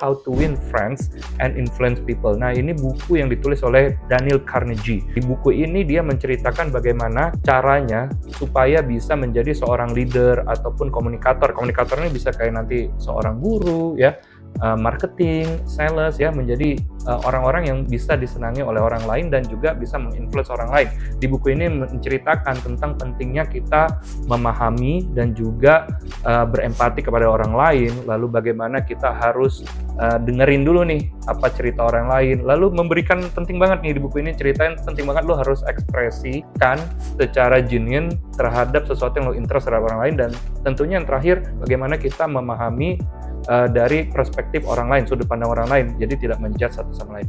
How to Win Friends and Influence People. Nah, ini buku yang ditulis oleh Daniel Carnegie. Di buku ini dia menceritakan bagaimana caranya supaya bisa menjadi seorang leader ataupun komunikator. Komunikator ini bisa kayak nanti seorang guru ya, uh, marketing, sales ya menjadi uh, orang-orang uh, yang bisa disenangi oleh orang lain dan juga bisa menginfluence orang lain. Di buku ini menceritakan tentang pentingnya kita memahami dan juga uh, berempati kepada orang lain, lalu bagaimana kita harus uh, dengerin dulu nih apa cerita orang lain, lalu memberikan penting banget nih di buku ini ceritain penting banget lo harus ekspresikan secara genuine terhadap sesuatu yang lo interest terhadap orang lain. Dan tentunya yang terakhir bagaimana kita memahami uh, dari perspektif orang lain, sudut pandang orang lain, jadi tidak menjudge lain.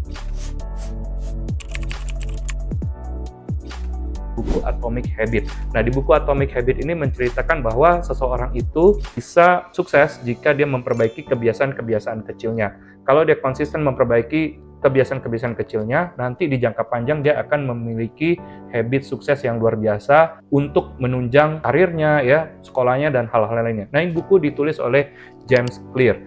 buku Atomic Habit. Nah, di buku Atomic Habit ini menceritakan bahwa seseorang itu bisa sukses jika dia memperbaiki kebiasaan-kebiasaan kecilnya. Kalau dia konsisten memperbaiki kebiasaan-kebiasaan kecilnya, nanti di jangka panjang dia akan memiliki habit sukses yang luar biasa untuk menunjang karirnya, ya, sekolahnya dan hal-hal lainnya. Nah, ini buku ditulis oleh James Clear.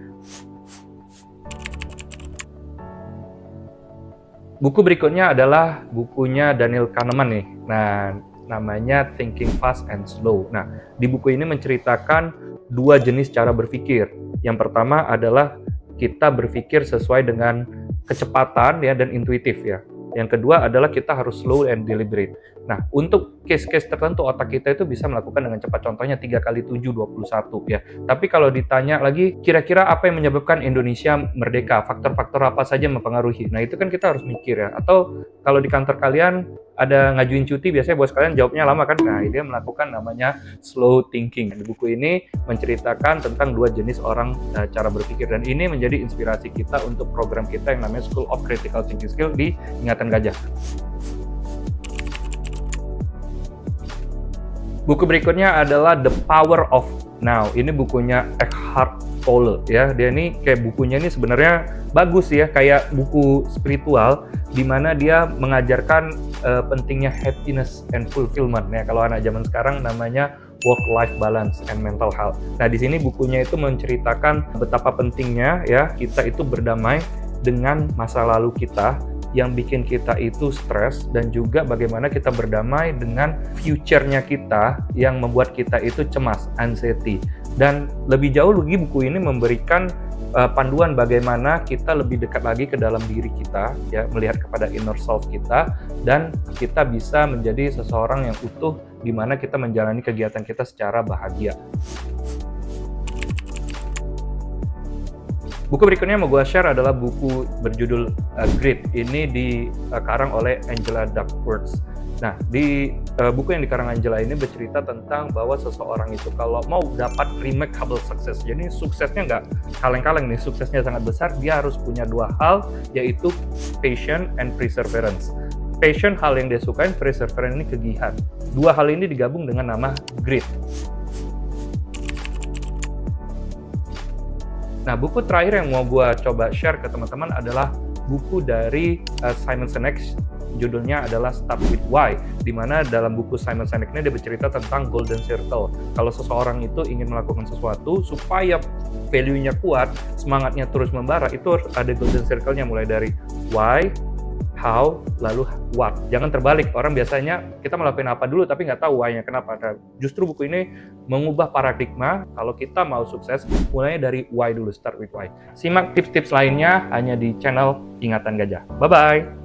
Buku berikutnya adalah bukunya Daniel Kahneman nih. Nah, namanya Thinking Fast and Slow. Nah, di buku ini menceritakan dua jenis cara berpikir. Yang pertama adalah kita berpikir sesuai dengan kecepatan ya dan intuitif ya. Yang kedua adalah kita harus slow and deliberate. Nah, untuk case-case tertentu otak kita itu bisa melakukan dengan cepat. Contohnya 3 kali 7, 21 ya. Tapi kalau ditanya lagi, kira-kira apa yang menyebabkan Indonesia merdeka? Faktor-faktor apa saja mempengaruhi? Nah, itu kan kita harus mikir ya. Atau kalau di kantor kalian ada ngajuin cuti, biasanya bos kalian jawabnya lama kan? Nah, dia melakukan namanya slow thinking. Di buku ini menceritakan tentang dua jenis orang uh, cara berpikir dan ini menjadi inspirasi kita untuk program kita yang namanya School of Critical Thinking Skill di Ingatan Gajah. Buku berikutnya adalah The Power of Now. Ini bukunya Eckhart Tolle ya. Dia ini kayak bukunya ini sebenarnya bagus ya, kayak buku spiritual di mana dia mengajarkan uh, pentingnya happiness and fulfillment ya. Kalau anak zaman sekarang namanya work life balance and mental health. Nah, di sini bukunya itu menceritakan betapa pentingnya ya kita itu berdamai dengan masa lalu kita yang bikin kita itu stres dan juga bagaimana kita berdamai dengan future-nya kita yang membuat kita itu cemas, anxiety. Dan lebih jauh lagi buku ini memberikan uh, panduan bagaimana kita lebih dekat lagi ke dalam diri kita, ya melihat kepada inner self kita dan kita bisa menjadi seseorang yang utuh di mana kita menjalani kegiatan kita secara bahagia. Buku berikutnya yang mau gue share adalah buku berjudul uh, Grit. Ini dikarang uh, oleh Angela Duckworth. Nah, di uh, buku yang dikarang Angela ini bercerita tentang bahwa seseorang itu kalau mau dapat remarkable success, jadi suksesnya nggak kaleng-kaleng nih, suksesnya sangat besar, dia harus punya dua hal, yaitu passion and perseverance. Passion hal yang dia sukain, perseverance ini kegiatan. Dua hal ini digabung dengan nama grit. Nah, buku terakhir yang mau gue coba share ke teman-teman adalah buku dari uh, Simon Sinek. Judulnya adalah Start with Why di mana dalam buku Simon Sinek ini dia bercerita tentang golden circle. Kalau seseorang itu ingin melakukan sesuatu supaya value-nya kuat semangatnya terus membara itu ada golden circle-nya mulai dari why how, lalu what. Jangan terbalik. Orang biasanya kita melakukan apa dulu tapi nggak tahu why-nya kenapa. Nah, justru buku ini mengubah paradigma kalau kita mau sukses mulainya dari why dulu, start with why. Simak tips-tips lainnya hanya di channel Ingatan Gajah. Bye-bye!